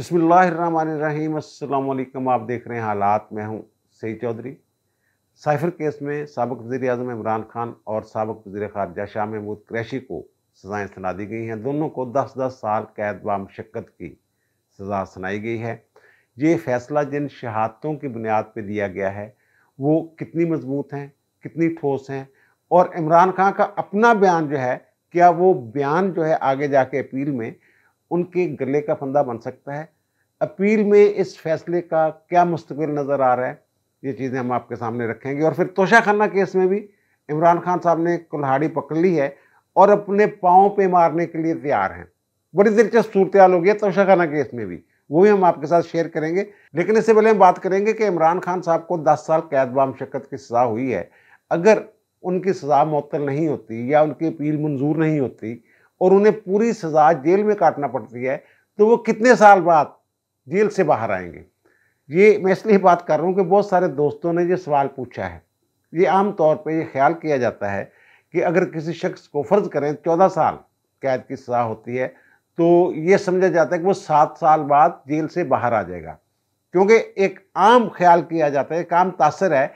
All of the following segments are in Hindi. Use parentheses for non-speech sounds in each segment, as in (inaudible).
बिसमीम आप देख रहे हैं हालात, मैं हूँ सईद चौधरी। साइफर केस में सबक वजी अजम इमरान खान और सबक वजी खारजा शाह महमूद क्रैशी को सज़ाएँ सुना दी गई हैं। दोनों को दस दस साल कैद व मशक्क़त की सज़ा सुनाई गई है। ये फ़ैसला जिन शहादतों की बुनियाद पर दिया गया है, वो कितनी मज़बूत हैं, कितनी ठोस हैं? और इमरान खान का अपना बयान जो है, क्या वो बयान जो है आगे जाके अपील में उनके गले का फंदा बन सकता है? अपील में इस फैसले का क्या मुस्तबिल नज़र आ रहा है? ये चीज़ें हम आपके सामने रखेंगे। और फिर तोशा खाना केस में भी इमरान खान साहब ने कुल्हाड़ी पकड़ ली है और अपने पाँव पे मारने के लिए तैयार हैं। बड़ी दिलचस्प सूरत हो गई तोशा खाना केस में भी। वो भी हम आपके साथ शेयर करेंगे। लेकिन इससे पहले हम बात करेंगे कि इमरान खान साहब को 10 साल कैद बाम शक्कत की सज़ा हुई है। अगर उनकी सज़ा मअतल नहीं होती या उनकी अपील मंजूर नहीं होती और उन्हें पूरी सज़ा जेल में काटना पड़ती है तो वो कितने साल बाद जेल से बाहर आएँगे। ये मैं इसलिए बात कर रहा हूँ कि बहुत सारे दोस्तों ने ये सवाल पूछा है। ये आम तौर पे ये ख्याल किया जाता है कि अगर किसी शख्स को फ़र्ज़ करें चौदह साल कैद की सज़ा होती है तो ये समझा जाता है कि वो सात साल बाद जेल से बाहर आ जाएगा। क्योंकि एक आम ख्याल किया जाता है, एक आम तासर है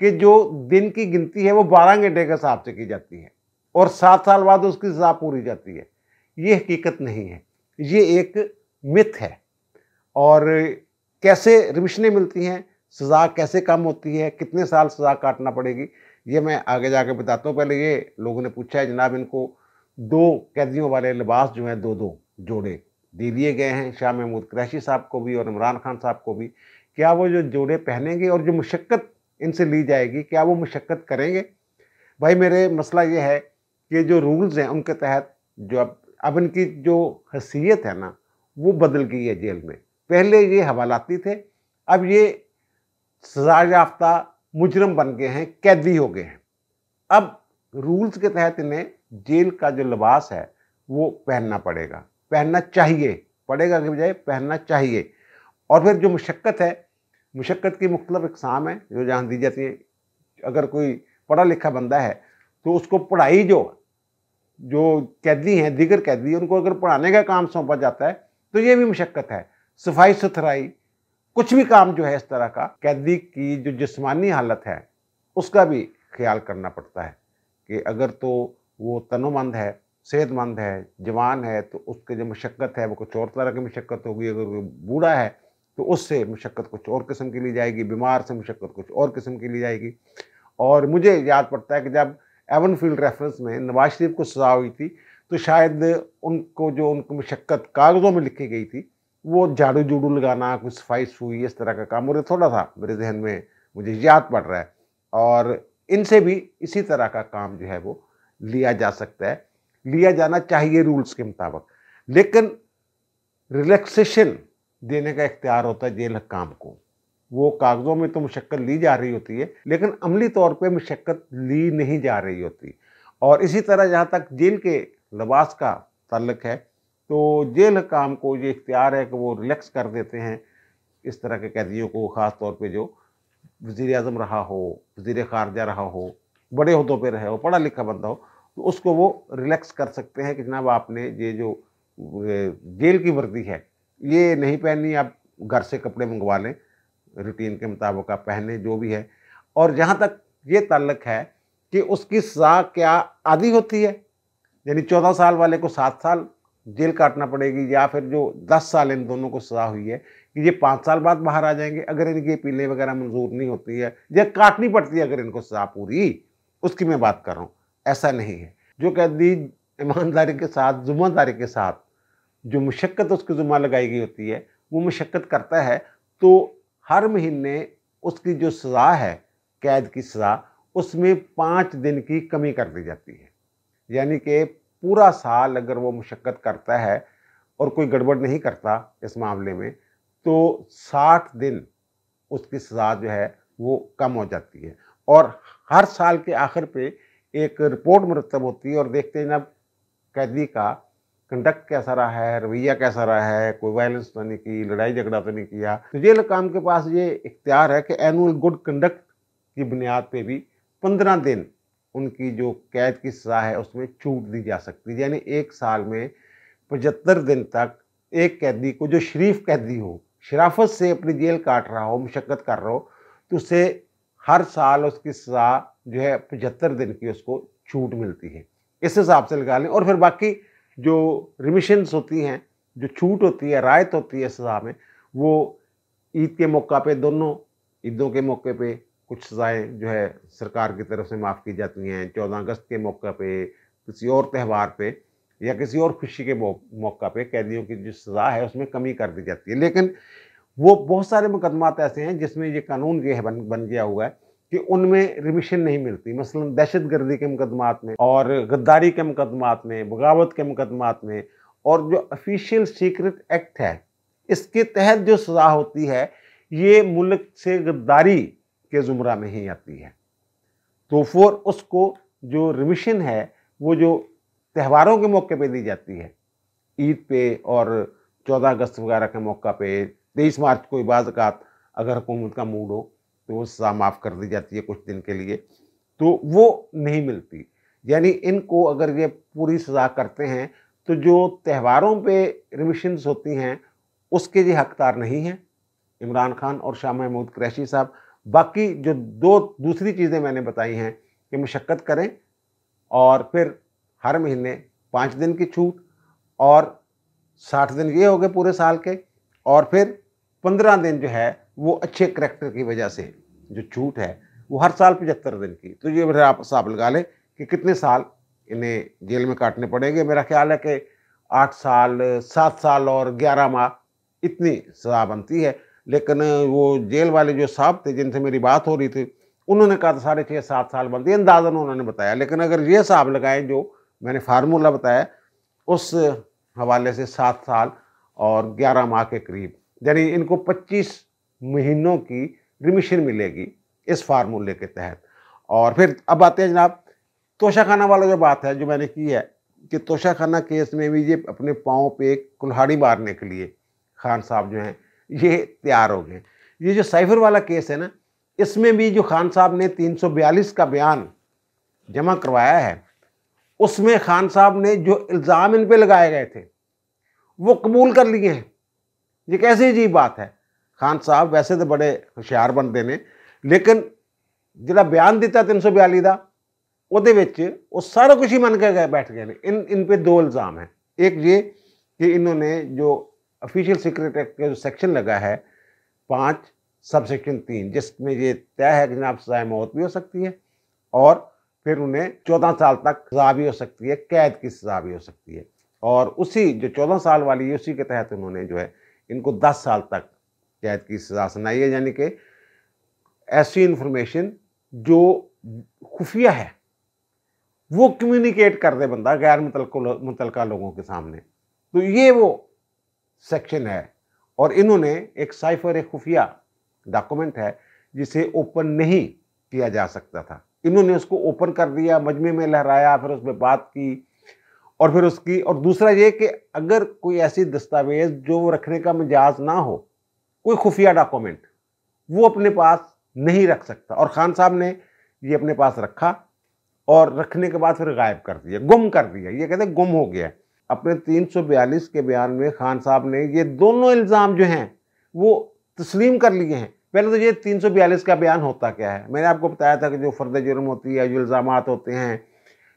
कि जो दिन की गिनती है वो बारह घंटे के हिसाब से की जाती है और सात साल बाद उसकी सज़ा पूरी जाती है। ये हकीकत नहीं है। ये एक मिथ है। और कैसे रिमिशनें मिलती हैं, सज़ा कैसे कम होती है, कितने साल सज़ा काटना पड़ेगी, ये मैं आगे जाके बताता हूँ। पहले ये लोगों ने पूछा है, जनाब इनको दो कैदियों वाले लिबास जो हैं दो दो जोड़े दे दिए गए हैं, शाह महमूद क्रैशी साहब को भी और इमरान खान साहब को भी। क्या वो जो जोड़े पहनेंगे और जो मुशक्क़त इनसे ली जाएगी, क्या वो मुशक्क़त करेंगे? भाई मेरे मसला ये है कि जो रूल्स हैं, उनके तहत जो अब अब इनकी जो हैसियत है ना, वो बदल गई है जेल में। पहले ये हवालाती थे, अब ये सजा याफ्ता मुजरम बन गए हैं, कैदी हो गए हैं। अब रूल्स के तहत इन्हें जेल का जो लिबास है, वो पहनना पड़ेगा। पहनना चाहिए, पड़ेगा के बजाय पहनना चाहिए। और फिर जो मुशक्क़त है, मुशक्क़त की मुख्तलिफ़ इकसाम है, जो जान दी जाती है। अगर कोई पढ़ा लिखा बंदा है तो उसको पढ़ाई जो जो कैदी हैं, दीगर कैदी उनको अगर पढ़ाने का काम सौंपा जाता है तो ये भी मुशक्क़त है। सफ़ाई सुथराई, कुछ भी काम जो है इस तरह का, कैदी की जो जिस्मानी हालत है, उसका भी ख्याल करना पड़ता है कि अगर तो वो तनोमंद है, सेहतमंद है, जवान है तो उसके जो मशक्क़त है, वो कुछ और तरह की मशक्क़त होगी। अगर वो बूढ़ा है तो उससे मशक्क़त कुछ और किस्म की ली जाएगी, बीमार से मशक्क़त कुछ और किस्म की ली जाएगी। और मुझे याद पड़ता है कि जब एवन फ़ील्ड रेफरेंस में नवाज़ शरीफ को सजा हुई थी तो शायद उनको जो उनको मशक्क़त कागज़ों में लिखी गई थी वो झाड़ू जूड़ू लगाना, कुछ सफ़ाई सुई इस तरह का काम, मुझे थोड़ा सा मेरे जहन में मुझे याद पड़ रहा है। और इनसे भी इसी तरह का काम जो है वो लिया जा सकता है। लिया जाना चाहिए रूल्स के मुताबिक। लेकिन रिलैक्सेशन देने का इख्तियार होता है जेल काम को। वो कागज़ों में तो मुशक्क़त ली जा रही होती है, लेकिन अमली तौर पे मुशक्क़त ली नहीं जा रही होती। और इसी तरह जहाँ तक जेल के लबास का तल्लक है तो जेल काम को ये इख्तियार है कि वो रिलैक्स कर देते हैं इस तरह के कैदियों को, ख़ास तौर पे जो वज़ी अजम रहा हो वज़ी ख़ारजा रहा हो, बड़े अहदों पर रहे हो, पढ़ा लिखा बंदा हो तो उसको वो रिलैक्स कर सकते हैं कि जनाब आपने ये जो जेल की वर्दी है, ये नहीं पहननी, आप घर से कपड़े मंगवा लें रूटीन के मुताबिक आप पहने, जो भी है। और जहाँ तक ये ताल्लक है कि उसकी सज़ा क्या आदि होती है? यानी चौदह साल वाले को सात साल जेल काटना पड़ेगी, या फिर जो दस साल इन दोनों को सज़ा हुई है कि ये पाँच साल बाद बाहर आ जाएँगे, अगर इनकी पीले वगैरह मंजूर नहीं होती है, या काटनी पड़ती है अगर इनको सज़ा पूरी, उसकी मैं बात कर रहा हूँ। ऐसा नहीं है। जो कैदी ईमानदारी के साथ, ज़ुम्मेदारी के साथ जो मशक्क़त उसकी ज़ुम्मा लगाई गई होती है, वो मशक्क़त करता है तो हर महीने उसकी जो सज़ा है, कैद की सज़ा, उसमें पाँच दिन की कमी कर दी जाती है। यानी कि पूरा साल अगर वो मुशक्क़त करता है और कोई गड़बड़ नहीं करता इस मामले में तो साठ दिन उसकी सज़ा जो है वो कम हो जाती है। और हर साल के आखिर पे एक रिपोर्ट मुरतब होती है और देखते हैं जब कैदी का कंडक्ट कैसा रहा है, रवैया कैसा रहा है, कोई वायलेंस तो नहीं की, लड़ाई झगड़ा तो नहीं किया तो जेल काम के पास ये इख्तियार है कि एनुअल गुड कंडक्ट की बुनियाद पे भी पंद्रह दिन उनकी जो कैद की सज़ा है, उसमें छूट दी जा सकती है। यानी एक साल में पचहत्तर दिन तक एक कैदी को, जो शरीफ कैदी हो, शराफत से अपनी जेल काट रहा हो, मुशक्क़त कर रहा हो तो उसे हर साल उसकी सज़ा जो है, पचहत्तर दिन की उसको छूट मिलती है। इस हिसाब से लगा लें और फिर बाकी जो रिमिशंस होती हैं, जो छूट होती है, रायत होती है सज़ा में, वो ईद के मौका पे, दोनों ईदों के मौके पे कुछ सज़ाएँ जो है सरकार की तरफ़ से माफ़ की जाती हैं। चौदह अगस्त के मौका पे, किसी और त्यौहार पे या किसी और खुशी के मौका पे कैदियों की जो सज़ा है उसमें कमी कर दी जाती है। लेकिन वो बहुत सारे मुकदमात ऐसे हैं जिसमें ये कानून ये है बन बन गया हुआ है कि उनमें रिमिशन नहीं मिलती। मसलन दहशत गर्दी के मुकदमात में और गद्दारी के मुकदमात में, बगावत के मुकदमात में और जो ऑफिशियल सीक्रेट एक्ट है, इसके तहत जो सज़ा होती है, ये मुल्क से गद्दारी के ज़ुमरा में ही आती है। तो फोर उसको जो रिमिशन है, वो जो त्यौहारों के मौके पे दी जाती है। ईद पे और चौदह अगस्त वगैरह के मौका पे, तेईस मार्च को बाज़ात अगर हुकूमत का मूड हो तो वो सज़ा माफ़ कर दी जाती है कुछ दिन के लिए। तो वो नहीं मिलती। यानी इनको अगर ये पूरी सज़ा करते हैं तो जो त्यौहारों पे रिमिशंस होती हैं, उसके ये हकदार नहीं हैं। इमरान खान और शाह महमूद क्रैशी साहब बाकी जो दो दूसरी चीज़ें मैंने बताई हैं कि मशक्क़त करें और फिर हर महीने पाँच दिन की छूट और साठ दिन ये हो गए पूरे साल के और फिर पंद्रह दिन जो है वो अच्छे करेक्टर की वजह से जो छूट है वो हर साल पचहत्तर दिन की। तो ये मेरे आप हिसाब लगा लें कि कितने साल इन्हें जेल में काटने पड़ेंगे। मेरा ख्याल है कि आठ साल, सात साल और ग्यारह माह इतनी सज़ा बनती है। लेकिन वो जेल वाले जो साहब थे, जिनसे मेरी बात हो रही थी, उन्होंने कहा था, साढ़े छः सात साल बनती अंदाजन उन्होंने बताया। लेकिन अगर ये साहब लगाएँ, जो मैंने फार्मूला बताया, उस हवाले से सात साल और ग्यारह माह के करीब, यानी इनको पच्चीस महीनों की रिमिशन मिलेगी इस फार्मूले के तहत। और फिर अब आते हैं जनाब, तोशाखाना वाला जो बात है, जो मैंने की है, कि तोशाखाना केस में भी ये अपने पाँव पे कुल्हाड़ी मारने के लिए खान साहब जो हैं ये तैयार हो गए ये जो साइफर वाला केस है ना इसमें भी जो खान साहब ने 342 का बयान जमा करवाया है उसमें खान साहब ने जो इल्ज़ाम इन पे लगाए गए थे वो कबूल कर लिए हैं ये कैसी अजीब बात है खान साहब वैसे तो बड़े होशियार बनते ने लेकिन ਜਿਹੜਾ बयान दिता तीन सौ बयाली का वो सारा कुछ ही मन के गए बैठ गए इन इन पे दो इल्ज़ाम हैं एक ये कि इन्होंने जो ऑफिशियल सीक्रेट एक्ट का जो सेक्शन लगा है, पाँच सब सेक्शन तीन, जिसमें ये तय है कि जनाब सजाए मौत भी हो सकती है और फिर उन्हें चौदह साल तक सजा भी हो सकती है, कैद की सजा भी हो सकती है। और उसी जो चौदह साल वाली है, उसी के तहत उन्होंने जो है इनको दस साल तक कैद की सजा सुनाई है। यानी कि ऐसी इंफॉर्मेशन जो खुफिया है, वो कम्युनिकेट कर दे बंदा गैर मुतल मुतलका लोगों के सामने। तो ये वो सेक्शन है। और इन्होंने एक साइफर एक खुफिया डॉक्यूमेंट है, जिसे ओपन नहीं किया जा सकता था। इन्होंने उसको ओपन कर दिया, मजमे में लहराया, फिर उसमें बात की, और फिर उसकी, और दूसरा ये कि अगर कोई ऐसी दस्तावेज़ जो रखने का मिजाज ना हो, कोई खुफिया डॉक्यूमेंट वो अपने पास नहीं रख सकता। और खान साहब ने ये अपने पास रखा, और रखने के बाद फिर गायब कर दिया, गुम कर दिया। ये कहते गुम हो गया अपने 342 के बयान में खान साहब ने ये दोनों इल्ज़ाम जो हैं, वो तस्लीम कर लिए हैं। पहले तो ये 342 का बयान होता क्या है? मैंने आपको बताया था कि जो फर्द जुर्म होती है, जो इल्ज़ाम होते हैं,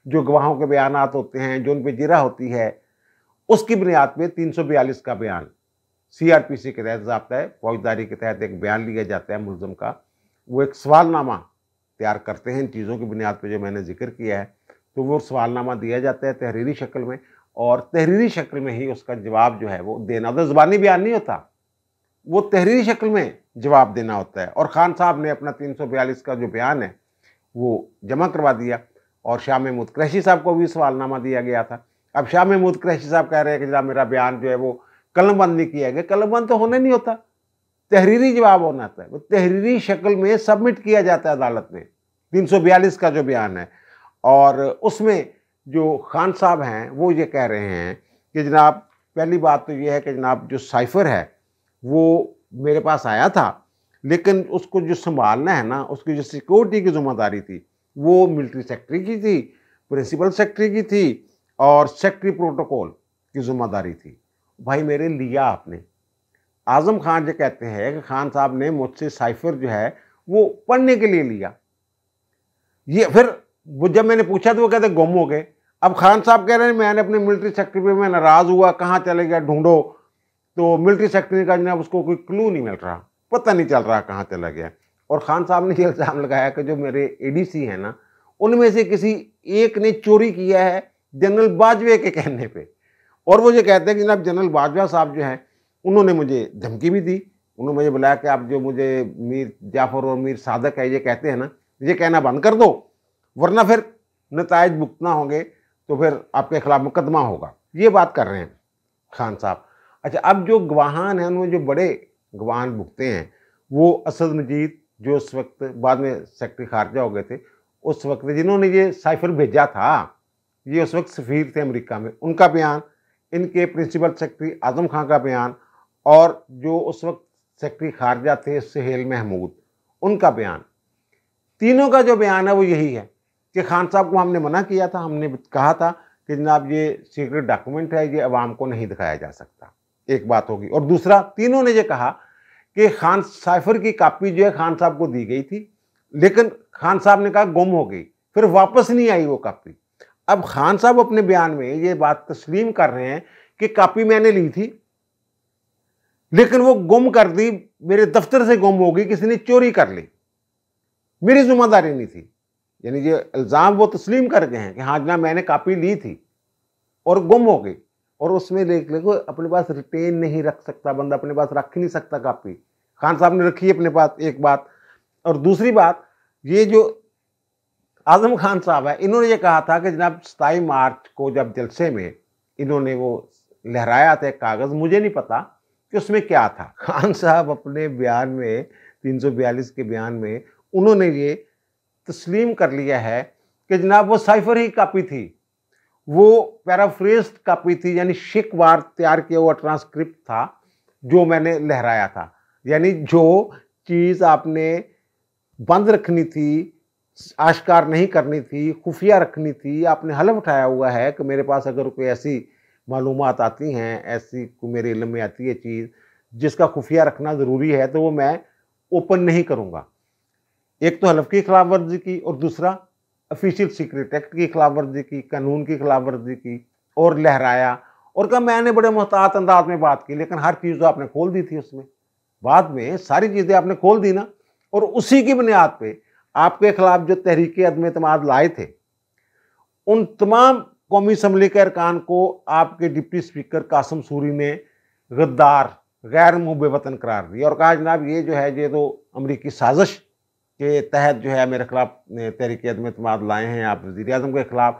जो गवाहों के बयान होते हैं, जो उन पर जिरा होती है, उसकी बुनियाद पर तीन का बयान सी आर पी सी के तहत जबता है। फौजदारी के तहत एक बयान लिया जाता है मुलजम का। वो एक सवालनामा तैयार करते हैं इन चीज़ों की बुनियाद पर जो मैंने ज़िक्र किया है। तो वो सवालनामा दिया जाता है तहरीरी शक्ल में। और तहरीरी शक्ल में ही उसका जवाब जो है वो देना होता ज़बानी बयान नहीं होता। वो तहरीरी शक्ल में जवाब देना होता है। और खान साहब ने अपना तीन सौ बयालीस का जो बयान है, वो जमा करवा दिया और शाह महमूद क्रैशी साहब को भी सवालनामा दिया गया था। अब शाह महमूद क्रैशी साहब कह रहे हैं कि जनाब मेरा बयान जो है वो कलमबंद नहीं किया गया। कलमबंद तो होने नहीं होता। तहरीरी जवाब होना था वो तहरीरी शक्ल में सबमिट किया जाता है अदालत में। 342 का जो बयान है और उसमें जो खान साहब हैं, वो ये कह रहे हैं कि जनाब, पहली बात तो ये है कि जनाब जो साइफर है, वो मेरे पास आया था, लेकिन उसको जो संभालना है ना, उसकी जो सिक्योरिटी की ज़िम्मेदारी थी, वो मिलिट्री सेक्रेटरी की थी, प्रिंसिपल सेक्रेटरी की थी और सेक्रेटरी प्रोटोकॉल की ज़िम्मेदारी थी। भाई, मेरे लिया आपने। आज़म खान जो कहते हैं कि खान साहब ने मुझसे साइफर जो है, वो पढ़ने के लिए लिया। ये फिर वो जब मैंने पूछा तो वो कहते गुम हो गए। अब खान साहब कह रहे हैं, मैंने अपने मिलिट्री सेक्रेटरी मैं नाराज़ हुआ, कहाँ चले गया, ढूंढो। तो मिलिट्री सेक्रेटरी का जनाब, उसको कोई क्लू नहीं मिल रहा। पता नहीं चल रहा कहाँ चला गया। और खान साहब ने ये इल्ज़ाम लगाया कि जो मेरे एडीसी हैं ना, उनमें से किसी एक ने चोरी किया है जनरल बाजवे के कहने पे। और वो ये कहते हैं कि जनाब, जनरल बाजवा साहब जो हैं, उन्होंने मुझे धमकी भी दी। उन्होंने मुझे बुलाया कि आप जो मुझे मीर जाफ़र और मीर सादक है, ये कहते हैं ना, ये कहना बंद कर दो। वरना फिर नतज भुगतना होंगे तो फिर आपके खिलाफ मुकदमा होगा। ये बात कर रहे हैं खान साहब। अच्छा अब जो गवाहान हैं, उनमें जो बड़े गवाहान भुगते हैं, वो असद मजीद जो उस वक्त बाद में सेक्रेटरी खारजा हो गए थे, उस वक्त जिन्होंने ये साइफर भेजा था, ये उस वक्त सफ़ीर थे अमेरिका में। उनका बयान, इनके प्रिंसिपल सेक्रेटरी आज़म खान का बयान, और जो उस वक्त सेक्रेटरी खारजा थे, सहेल महमूद, उनका बयान। तीनों का जो बयान है, वो यही है। कि खान साहब को हमने मना किया था, हमने कहा था कि जनाब ये सीक्रेट डॉक्यूमेंट है, ये अवाम को नहीं दिखाया जा सकता। एक बात होगी। और दूसरा, तीनों ने ये कहा कि खान साइफर की कापी जो है खान साहब को दी गई थी, लेकिन खान साहब ने कहा गुम हो गई, फिर वापस नहीं आई वो कापी अब खान साहब अपने बयान में ये बात तस्लीम कर रहे हैं कि कापी मैंने ली थी, लेकिन वो गुम कर दी, मेरे दफ्तर से गुम हो गई, किसी ने चोरी कर ली। मेरी ज़िम्मेदारी नहीं थी। यानी ये इल्ज़ाम वो तस्लीम कर गए हैं कि हाँ जना मैंने कापी ली थी और गुम हो गई। और उसमें देख ले, अपने पास रिटेन नहीं रख सकता बंदा, अपने पास रख ही नहीं सकता कापी। खान साहब ने रखी अपने पास एक बात। और दूसरी बात, ये जो आज़म खान साहब है, इन्होंने ये कहा था कि जनाब, सताई मार्च को जब जलसे में इन्होंने वो लहराया था कागज़, मुझे नहीं पता कि उसमें क्या था। खान साहब अपने बयान में 342 के बयान में, उन्होंने ये तस्लीम कर लिया है कि जनाब वो साइफर ही कापी थी। वो पैराफ्रेस्ड कापी थी, यानी शिक वार तैयार किया हुआ ट्रांसक्रिप्ट था, जो मैंने लहराया था। यानी जो चीज़ आपने बंद रखनी थी आश्कार नहीं करनी थी, खुफिया रखनी थी, आपने हलफ उठाया हुआ है कि मेरे पास अगर कोई ऐसी मालूम आती हैं, ऐसी को मेरे इलम में आती है चीज़ जिसका खुफिया रखना ज़रूरी है तो वो मैं ओपन नहीं करूँगा। एक तो हलफ की खिलाफ वर्जी की और दूसरा ऑफिशियल सीक्रेट एक्ट की खिलाफ वर्जी की, कानून की खिलाफ वर्जी की और लहराया। और कहा, मैंने बड़े मोहतात अंदाज में बात की, लेकिन हर चीज़ तो आपने खोल दी थी उसमें। बाद में सारी चीज़ें आपने खोल दी ना। और उसी की बुनियाद पे आपके खिलाफ जो तहरीक अदम अतमाद लाए थे, उन तमाम कौमी असम्बली के अरकान को आपके डिप्टी स्पीकर कासम सूरी ने गद्दार, गैर मुहब वतन करार दिया। और कहा, जनाब, ये जो है, ये तो अमरीकी साजिश। के तहत जो है मेरे खिलाफ तहरीक अदम अतमाद लाए हैं आप वजी अजम के ख़िलाफ़।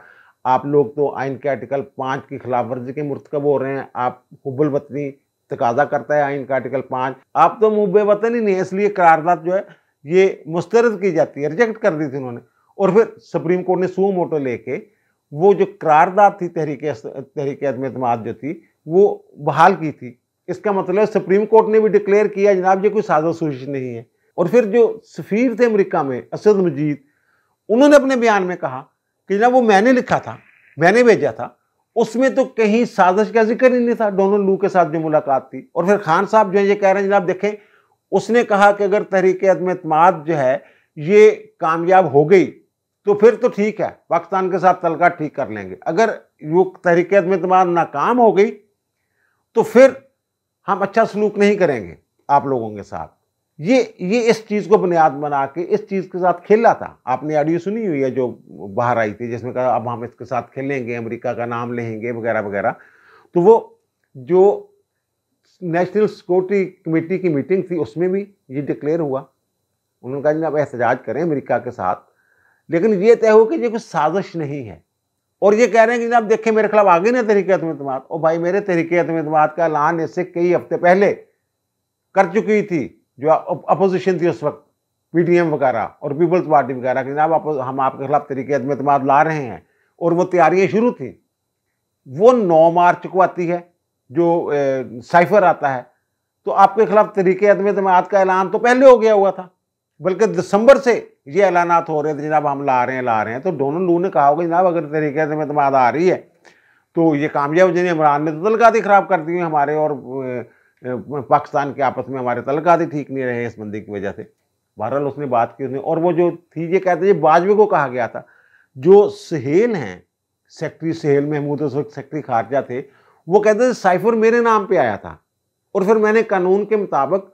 आप लोग तो आइन के आर्टिकल पाँच की खिलाफ वर्जी के मुरतकब हो रहे हैं। आप हुबुल वतनी तकाजा करता है आइन का आर्टिकल पाँच। आप तो मुहब वतन ही नहीं है, इसलिए करारदाद जो है, ये मुस्तरद की जाती है, रिजेक्ट कर दी थी उन्होंने। और फिर सुप्रीम कोर्ट ने सो मोटो लेके, वो जो करारदाद थी तहरीक तहरीक अदम जो थी, वो बहाल की थी। इसका मतलब सुप्रीम कोर्ट ने भी डिक्लेयर किया, जनाब, ये कोई साजिश नहीं है। और फिर जो सफ़ीर थे अमेरिका में, असद मजीद, उन्होंने अपने बयान में कहा कि जनाब वो मैंने लिखा था, मैंने भेजा था, उसमें तो कहीं साजिश का ज़िक्र ही नहीं था डोनाल्ड लू के साथ जो मुलाकात थी। और फिर खान साहब जो है, ये कह रहे हैं, जनाब देखें, उसने कहा कि अगर तहरीक अदम जो है, ये कामयाब हो गई तो फिर तो ठीक है, पाकिस्तान के साथ तलका ठीक कर लेंगे। अगर वो तहरीक अदम नाकाम हो गई तो फिर हम अच्छा सलूक नहीं करेंगे, आप लोगों के साथ। ये ये इस चीज़ को बुनियाद बना के इस चीज़ के साथ खेला था। आपने ऑडियो सुनी हुई है जो बाहर आई थी, जिसमें कहा, अब हम इसके साथ खेलेंगे, अमेरिका का नाम लेंगे, वगैरह वगैरह। तो वो जो नेशनल सिक्योरिटी कमेटी की मीटिंग थी, उसमें भी ये डिक्लेयर हुआ। उन्होंने कहा अब एहतजाज करें अमेरिका के साथ। लेकिन ये तय हो कि ये कुछ साजिश नहीं है। और ये कह रहे हैं कि जनाब देखें, मेरे खिलाफ आगे ना तरीके अतमाद और भाई, मेरे तरीके अतमाद का ऐलान इससे कई हफ़्ते पहले कर चुकी थी। जो अपोजिशन थी उस वक्त पीटीएम वगैरह और पीपल्स पार्टी वगैरह कि जनाब आप, हम आपके खिलाफ तरीके अदम ला रहे हैं और वो तैयारियाँ शुरू थी। वो नौ मार्च को आती है जो ए, साइफर आता है तो आपके खिलाफ तरीके अदम अतमाद का ऐलान तो पहले हो गया हुआ था बल्कि दिसंबर से ये ऐलान हो रहे थे जनाब हम ला रहे हैं ला रहे हैं। तो डोनाल्ड लू ने कहा होगा जनाब अगर तरीके अदम अतमाद आ रही है तो ये कामयाब हो इमरान ने तो तलकाती ख़राब कर दी हमारे और पाकिस्तान के आपस में हमारे तलकाती ठीक नहीं रहे इस बंदी की वजह से। बहरहाल उसने बात की उसने, और वो जो थी, ये कहते हैं बाजवे को कहा गया था। जो सहेल हैं, सेक्रेटरी सहेल महमूद सेक्रेटरी खारजा थे, वो कहते थे साइफर मेरे नाम पे आया था। और फिर मैंने कानून के मुताबिक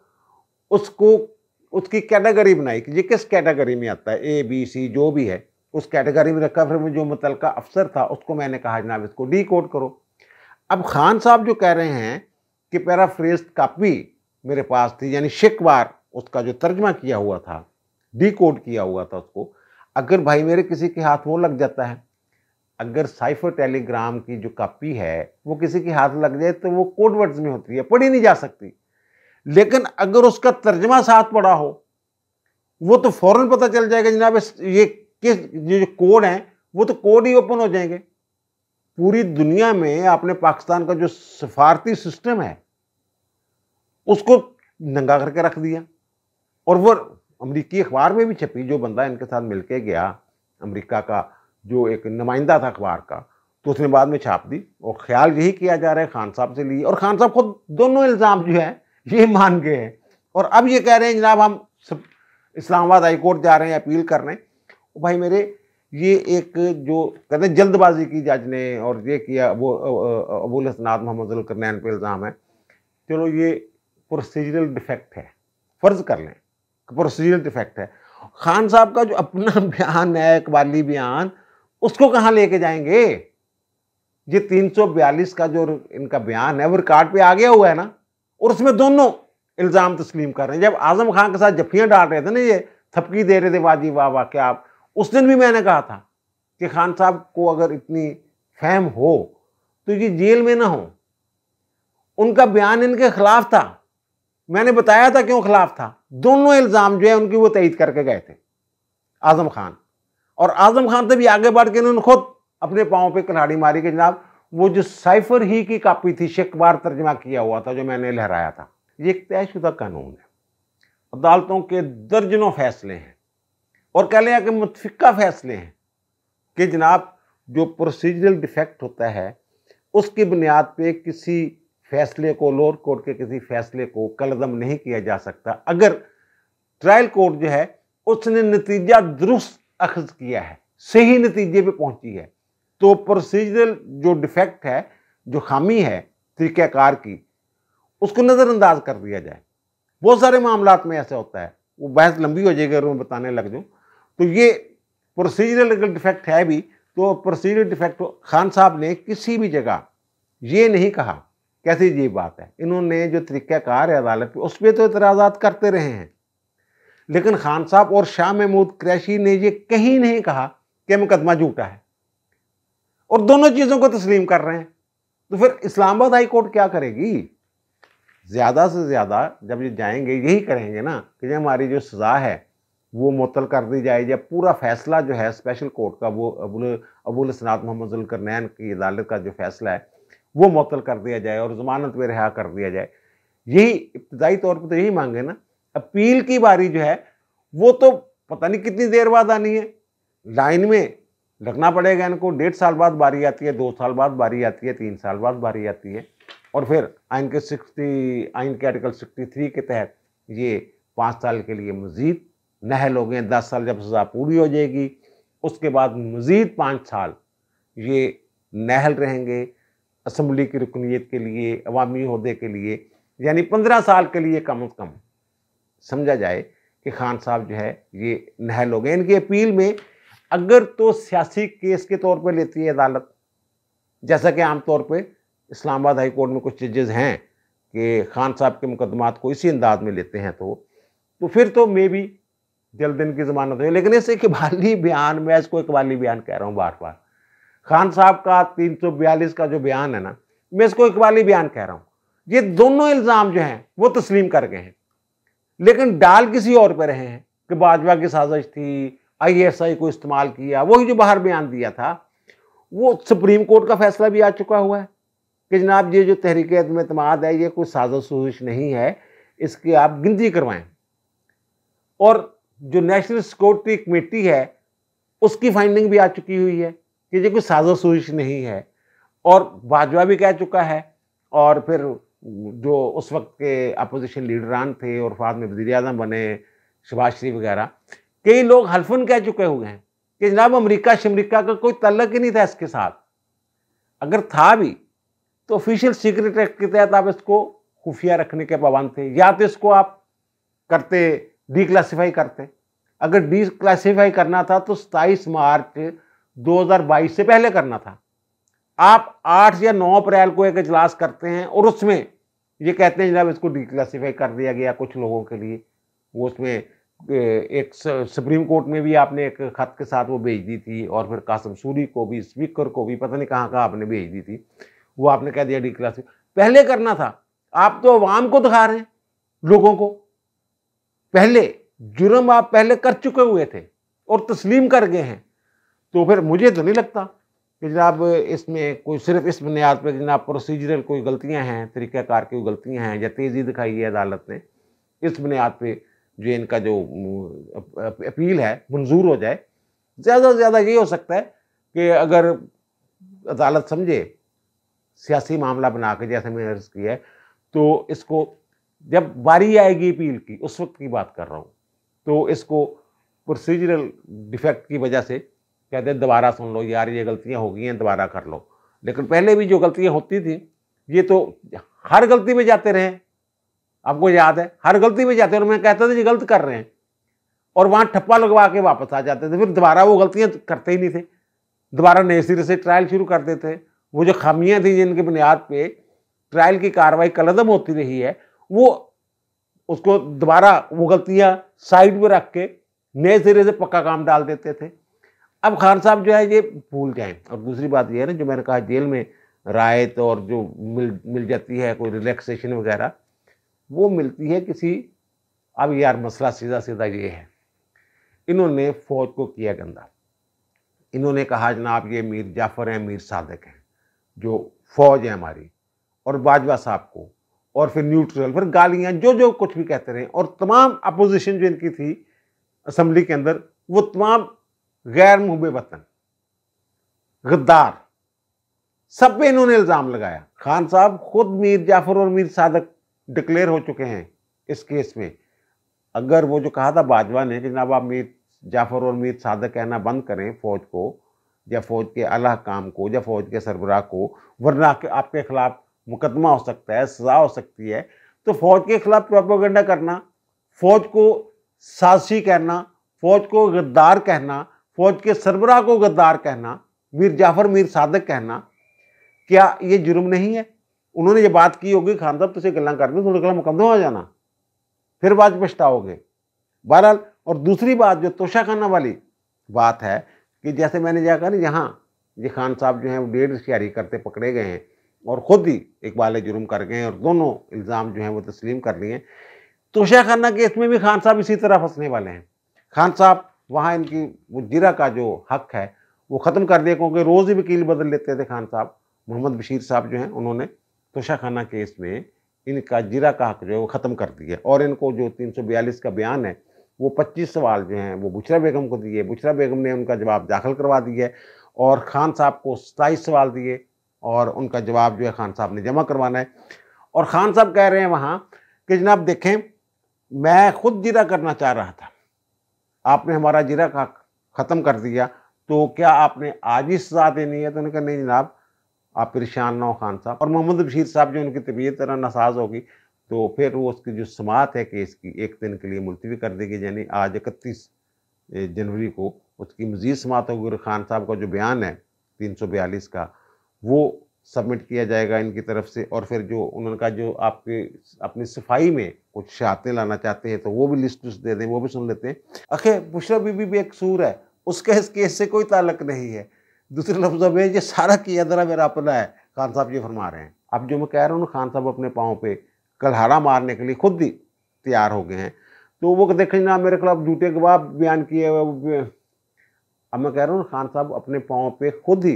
उसको, उसकी कैटेगरी बनाई कि ये किस कैटेगरी में आता है, ए, बी, सी, जो भी है, उस कैटेगरी में रखा। फिर जो मुतल अफसर था, उसको मैंने कहा, जनाब, इसको डी कोड करो। अब खान साहब जो कह रहे हैं कि पैराफ्रेज कापी मेरे पास थी, यानी शिकवार उसका जो तर्जमा किया हुआ था डी कोड किया हुआ था उसको, अगर भाई मेरे किसी के हाथ वो लग जाता है, अगर साइफर टेलीग्राम की जो कापी है वो किसी के हाथ लग जाए तो वो कोड वर्ड्स में होती है, पढ़ी नहीं जा सकती। लेकिन अगर उसका तर्जमा साथ पड़ा हो, वो तो फ़ौरन पता चल जाएगा, जनाब ये किस, ये जो कोड हैं, वो तो कोड ही ओपन हो जाएँगे। पूरी दुनिया में आपने पाकिस्तान का जो सफारती सिस्टम है, उसको नंगा करके रख दिया। और वो अमरीकी अखबार में भी छपी, जो बंदा इनके साथ मिलके गया, अमेरिका का जो एक नुमाइंदा था अखबार का तो उसने बाद में छाप दी। और ख्याल यही किया जा रहा है, खान साहब से लिए। और खान साहब खुद दोनों इल्ज़ाम जो है, ये मान गए हैं। और अब ये कह रहे हैं, जनाब, हम सब इस्लामाबाद हाई कोर्ट जा रहे हैं, अपील कर रहे हैं। भाई मेरे ये एक जो कहते हैं जल्दबाजी की जज ने और ये किया, वो अबुल हसनात मोहम्मद करनैन पे इल्ज़ाम है। चलो ये प्रोसीजरल डिफेक्ट है, फ़र्ज़ कर लें प्रोसीजरल डिफेक्ट है। खान साहब का जो अपना (laughs) बयान है, इकबाली बयान, उसको कहाँ लेके जाएँगे? ये 342 का जो इनका बयान है, वो रिकॉर्ड पे आ गया हुआ है ना, और उसमें दोनों इल्ज़ाम तस्लीम कर रहे हैं। जब आज़म खान के साथ जफियाँ डाल रहे थे ना ये, थपकी दे रहे थे वाजी वाह वाह, क्या आप उस दिन भी मैंने कहा था कि खान साहब को अगर इतनी फहम हो तो ये जेल में ना हो। उनका बयान इनके खिलाफ था। मैंने बताया था क्यों खिलाफ था। दोनों इल्ज़ाम जो है उनकी वो तयद करके गए थे, आज़म खान। और आज़म खान से भी आगे बढ़ के उन्होंने खुद अपने पाँव पे कलाड़ी मारी के जनाब, वो जो साइफर ही की कापी थी, शिकबार तर्जमा किया हुआ था जो मैंने लहराया था, ये एक तयशुदा कानून है। अदालतों के दर्जनों फैसले हैं। और कह लें कि मुतफ़ा फैसले हैं कि जनाब, जो प्रोसीजरल डिफेक्ट होता है, उसकी बुनियाद पे किसी फैसले को, लोअर कोर्ट के किसी फैसले को कलदम नहीं किया जा सकता। अगर ट्रायल कोर्ट जो है, उसने नतीजा दुरुस्त अखज किया है, सही नतीजे पे पहुँची है तो प्रोसीजरल जो डिफेक्ट है, जो खामी है तरीक़ाकार की, उसको नज़रअंदाज कर दिया जाए। बहुत सारे मामला में ऐसा होता है। वो बहस लंबी हो जाएगी अगर मैं बताने लग जाऊँ। तो ये प्रोसीजरल अगर डिफेक्ट है भी तो प्रोसीजरल डिफेक्ट खान साहब ने किसी भी जगह ये नहीं कहा, कैसी जी बात है? इन्होंने जो तरीक़ाकार है अदालत पे, उस पर तो इतराज़ात करते रहे हैं। लेकिन खान साहब और शाह महमूद क्रैशी ने ये कहीं नहीं कहा कि मुकदमा झूठा है। और दोनों चीज़ों को तस्लीम कर रहे हैं। तो फिर इस्लामाबाद हाई कोर्ट क्या करेगी? ज़्यादा से ज़्यादा जब ये जाएँगे, यही करेंगे ना कि हमारी जो सज़ा है वो मुतल कर दी जाए या पूरा फैसला जो है स्पेशल कोर्ट का, वो अबुल अबुल सनात मोहम्मद करनैन की अदालत का जो फैसला है, वो मुतल कर दिया जाए और ज़मानत में रिहा कर दिया जाए। यही इब्तदाई तौर पर तो यही मांगे ना। अपील की बारी जो है, वो तो पता नहीं कितनी देर बाद आनी है। लाइन में लगना पड़ेगा इनको। डेढ़ साल बाद बारी आती है, दो साल बाद बारी आती है, तीन साल बाद बारी आती है। और फिर आइन के सिक्सटी, आइन के आर्टिकल सिक्सटी थ्री के तहत ये पाँच साल के लिए मज़ीद नहल हो गए दस साल जब सज़ा पूरी हो जाएगी। उसके बाद मज़ीद पाँच साल ये नहल रहेंगे असम्बली की रुकनीत के लिए, अवामी अहदे के लिए, यानी पंद्रह साल के लिए कम अज़ कम समझा जाए कि खान साहब जो है, ये नहल हो। गए इनकी अपील में अगर तो सियासी केस के तौर पर लेती है अदालत, जैसा कि आमतौर पर इस्लामाबाद हाई कोर्ट में कुछ जजेज़ हैं कि खान साहब के मुकदमात को इसी अंदाज में लेते हैं तो तो फिर तो मे भी जल्द दिन की ज़मानत है। लेकिन इसे इकबाली बयान, मैं इसको इकबाली बयान कह रहा हूँ बार बार खान साहब का तीन सौ बयालीस का जो बयान है ना, मैं इसको इकबाली बयान कह रहा हूँ। ये दोनों इल्ज़ाम जो हैं, वो तस्लीम कर गए हैं। लेकिन डाल किसी और पर रहे हैं कि भाजपा की साजिश थी, आईएसआई को इस्तेमाल किया, वही जो बाहर बयान दिया था, वो सुप्रीम कोर्ट का फैसला भी आ चुका हुआ है कि जनाब ये जो तहरीक अतमाद है, ये कोई साजिश सूजिश नहीं है, इसकी आप गिनती करवाएँ। और जो नेशनल सिक्योरिटी कमेटी है, उसकी फाइंडिंग भी आ चुकी हुई है कि ये कोई साजो सूजिश नहीं है। और बाजवा भी कह चुका है और फिर जो उस वक्त के अपोजिशन लीडरान थे और बाद में वजी अजम बने शबाज शरीफ वगैरह, कई लोग हल्फन कह चुके हुए हैं कि जनाब अमरीका शमरीका का कोई तल्लक ही नहीं था इसके साथ। अगर था भी तो ऑफिशियल सीक्रेट एक्ट के तहत आप इसको खुफिया रखने के पाबंद थे। या तो इसको आप करते डी क्लासीफाई करते अगर डी क्लासीफाई करना था तो 27 मार्च 2022 से पहले करना था। आप 8 या 9 अप्रैल को एक इजलास करते हैं और उसमें ये कहते हैं, जनाब, इसको डी क्लासीफाई कर दिया गया कुछ लोगों के लिए। वो उसमें एक सुप्रीम कोर्ट में भी आपने एक खत के साथ वो भेज दी थी और फिर कासम सूरी को भी, स्पीकर को भी, पता नहीं कहाँ कहाँ आपने भेज दी थी। वो आपने कह दिया डी क्लास पहले करना था। आप तो अवाम को दिखा रहे हैं, लोगों को। पहले जुर्म आप पहले कर चुके हुए थे और तस्लीम कर गए हैं तो फिर मुझे तो नहीं लगता कि जनाब इसमें कोई सिर्फ़ इस बुनियाद पर जनाब प्रोसीजरल कोई गलतियाँ हैं, तरीक़ाकार की गलतियाँ हैं, या तेज़ी दिखाई है अदालत ने, इस बुनियाद पे जो इनका जो अपील है, मंजूर हो जाए, ज़्यादा से ज़्यादा ये हो सकता है कि अगर अदालत समझे, सियासी मामला बना के जैसे मैंने अर्ज़ किया है तो इसको जब बारी आएगी अपील की, उस वक्त की बात कर रहा हूँ तो इसको प्रोसीजरल डिफेक्ट की वजह से कहते हैं, दोबारा सुन लो, यार ये गलतियाँ हो गई हैं, दोबारा कर लो। लेकिन पहले भी जो गलतियाँ होती थी, ये तो हर गलती में जाते रहे आपको याद है, हर गलती में जाते और मैं कहता था ये गलत कर रहे हैं। और वहाँ ठप्पा लगवा के वापस आ जाते थे। फिर दोबारा वो गलतियाँ करते ही नहीं थे। दोबारा नए सिरे से ट्रायल शुरू कर देते वो जो खामियाँ थी जिनकी बुनियाद पर ट्रायल की कार्रवाई कलदम होती रही है वो उसको दोबारा वो गलतियाँ साइड में रख के नए सिरे से पक्का काम डाल देते थे। अब खान साहब जो है, ये भूल जाएँ और दूसरी बात ये है ना, जो मैंने कहा, जेल में रायत और जो मिल मिल जाती है, कोई रिलैक्सेशन वगैरह, वो मिलती है किसी, अब यार मसला सीधा सीधा ये है। इन्होंने फौज को किया गंदा। इन्होंने कहा, जनाब, ये मीर जाफ़र हैं, मीर सादक हैं, जो फौज है हमारी। और बाजवा साहब को और फिर न्यूट्रल फिर गालियाँ जो जो कुछ भी कहते रहे, और तमाम अपोजिशन जो इनकी थी असम्बली के अंदर, वो तमाम गैर मुहब वतन, गद्दार, सब पे इन्होंने इल्ज़ाम लगाया। खान साहब खुद मीर जाफ़र और मीर सादक डिक्लेयर हो चुके हैं इस केस में। अगर वो जो कहा था बाजवा ने कि जनाब आप मीर जाफ़र और मीर सादक कहना बंद करें फ़ौज को, या फ़ौज के अला काम को, या फ़ौज के सरबराह को, वरना आपके ख़िलाफ़ मुकदमा हो सकता है, सज़ा हो सकती है तो फ़ौज के ख़िलाफ़ प्रोपोगंडा करना, फ़ौज को सासी कहना, फ़ौज को गद्दार कहना, फ़ौज के सरबराह को गद्दार कहना, मीर जाफ़र, मीर सादक कहना, क्या ये जुर्म नहीं है? उन्होंने ये बात की होगी, खान साहब तुझे गल्ला कर दो थोड़े गला मुकदमा हो जाना। फिर बाद पछताओगे। बहरहाल, और दूसरी बात, जो तोशा खाना वाली बात है, कि जैसे मैंने कहा ना, यहाँ, ये खान साहब जो हैं, वो डेढ़ शेयरी करते, पकड़े गए हैं। और ख़ुद ही इकबाल जुर्म कर गए और दोनों इल्ज़ाम जो हैं वो तस्लीम कर लिए तोशा खाना केस में भी खान साहब इसी तरह फंसने वाले हैं। खान साहब, वहाँ इनकी वो जिरा का जो हक है, वो ख़त्म कर दिया क्योंकि रोज़ ही वकील बदल लेते थे खान साहब, मोहम्मद बशीर साहब जो हैं उन्होंने। तोशाखाना केस में इनका जिरा का हक जो है वो ख़त्म कर दिया और इनको जो 342 का बयान है, वो 25 सवाल जो हैं वो बुशरा बेगम को दिए। बुशरा बेगम ने उनका जवाब दाखिल करवा दिया और ख़ान साहब को सताईस सवाल दिए। और उनका जवाब जो है खान साहब ने जमा करवाना है। और ख़ान साहब कह रहे हैं वहाँ कि जनाब देखें, मैं खुद जिरा करना चाह रहा था। आपने हमारा जिरा का ख़त्म कर दिया तो क्या आपने आज ही सजा देनी है? तो उन्होंने कहा, नहीं जनाब, आप परेशान ना हो खान साहब। और मोहम्मद बशीर साहब जो उनकी तबीयत तरह नसाज होगी तो फिर वो उसकी जो समात है केस की, एक दिन के लिए मुलतवी कर देगी, यानी आज इकतीस जनवरी को उसकी मज़ीद समात होगी। और खान साहब का जो बयान है, तीन सौ बयालीस का वो सबमिट किया जाएगा इनकी तरफ़ से। और फिर जो उनका जो आपके, अपनी सफ़ाई में कुछ शातें लाना चाहते हैं तो वो भी लिस्ट दे दें, वो भी सुन लेते हैं। अखे बुशरा बीबी भी एक सूर है, उसके इस केस से कोई ताल्लक नहीं है। दूसरे लफ्ज़ों में, ये सारा किया दरा मेरा अपना है, खान साहब ये फरमा रहे हैं। अब जो मैं कह रहा हूँ खान साहब अपने पाँव पे कलहारा मारने के लिए खुद ही तैयार हो गए हैं। तो वो देखें ना, मेरे खिलाफ झूठे गवाह बयान किए हुए अब मैं कह रहा हूँ खान साहब अपने पाँव पे खुद ही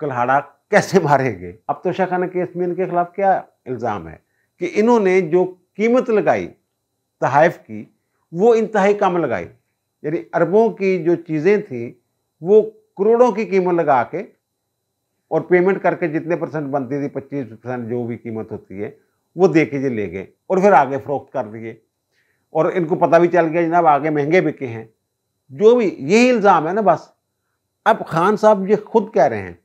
कलहाड़ा कैसे मारेंगे? अब तो शाखाना केस में इनके खिलाफ क्या इल्ज़ाम है? कि इन्होंने जो कीमत लगाई तहाइफ की, वो इंतहाई कम लगाई। यानी अरबों की जो चीज़ें थी, वो करोड़ों की कीमत लगा के और पेमेंट करके जितने परसेंट बनती थी, पच्चीस परसेंट जो भी कीमत होती है, वो दे के ले गए और फिर आगे फ़रोख्त कर दिए। और इनको पता भी चल गया जनाब, आगे महँगे बिके हैं। जो भी, यही इल्ज़ाम है ना बस। अब खान साहब ये खुद कह रहे हैं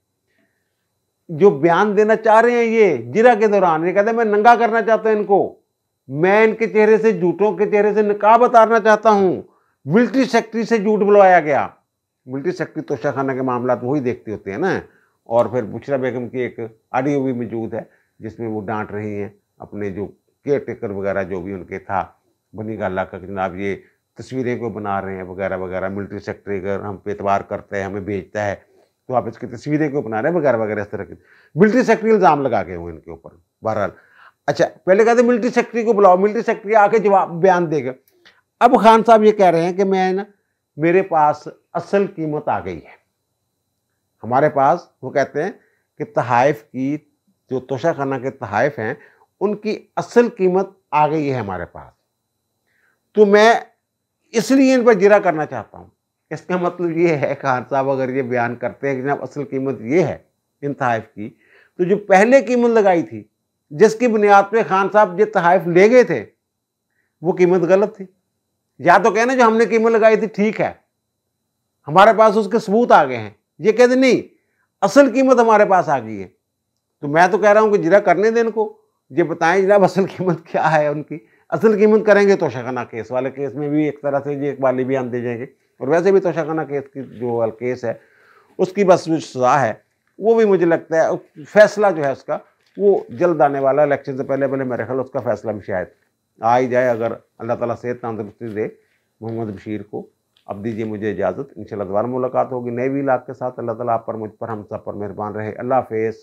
जो बयान देना चाह रहे हैं ये, जिरा के दौरान। ये कहते हैं, मैं नंगा करना चाहता हूँ इनको। मैं इनके चेहरे से, झूठों के चेहरे से निकाब उतारना चाहता हूँ। मिलिट्री सेक्रेटरी से झूठ बुलवाया गया। मिलिट्री सेक्रेटरी तोशा खाना के मामला तो वही देखते होते हैं ना? और फिर बुशरा बेगम की एक ऑडियो भी मौजूद है, जिसमें वो डांट रही हैं अपने जो केयर टेकर वगैरह जो भी उनके था, बनी गाला का जनाब ये तस्वीरें को बना रहे हैं वगैरह वगैरह। मिलिट्री सेक्रेटरी अगर हम पे करते हैं, हमें भेजता है तो आप इसकी तस्वीरें को बना रहे हैं? वगैरह वगैरह इस तरह की। मिलिट्री सेक्रेटरी इल्ज़ाम लगा के हुए इनके ऊपर, बहरहाल। अच्छा पहले कहते मिलिट्री सेक्रेटरी को बुलाओ। मिलिट्री सेक्रेटरी आके जवाब, बयान देगा। अब खान साहब ये कह रहे हैं कि मैं ना, मेरे पास असल कीमत आ गई है। हमारे पास, वो कहते हैं कि तहाइफ की, जो तोशा खाना के तहाइफ हैं, उनकी असल कीमत आ गई है हमारे पास। तो मैं इसलिए इन पर जिरा करना चाहता हूँ इसका मतलब ये है, खान साहब अगर ये बयान करते हैं कि जनाब असल कीमत ये है इन तहाइफ की तो जो पहले कीमत लगाई थी, जिसकी बुनियाद पर खान साहब ये तहाइफ ले गए थे, वो कीमत गलत थी। या तो कहना जो हमने कीमत लगाई थी ठीक है, हमारे पास उसके सबूत आ गए हैं। ये कहते नहीं, असल कीमत हमारे पास आ गई है। तो मैं तो कह रहा हूँ कि जरा करने दें इनको। ये बताएँ जनाब असल कीमत क्या है उनकी? असल कीमत करेंगे तो शखाना केस वाले केस में भी एक तरह से ये एक वाली बयान दे जाएँगे। और वैसे भी तो शखाना केस की जो केस है, उसकी बस जो सज़ा है, वो भी मुझे लगता है, फैसला जो है उसका, वो जल्द आने वाला इलेक्शन से पहले पहले मेरे ख्याल उसका फैसला भी शायद आ ही जाए, अगर अल्लाह ताला सेहत तंदरुस्ती दे मोहम्मद बशीर को अब दीजिए मुझे इजाज़त इन दोबारा मुलाकात होगी नए भी इलाक के साथ, अल्लाह ताला आप पर, मुझ पर, हम सब पर मेहरबान रहे। अल्लाह हाफिज़।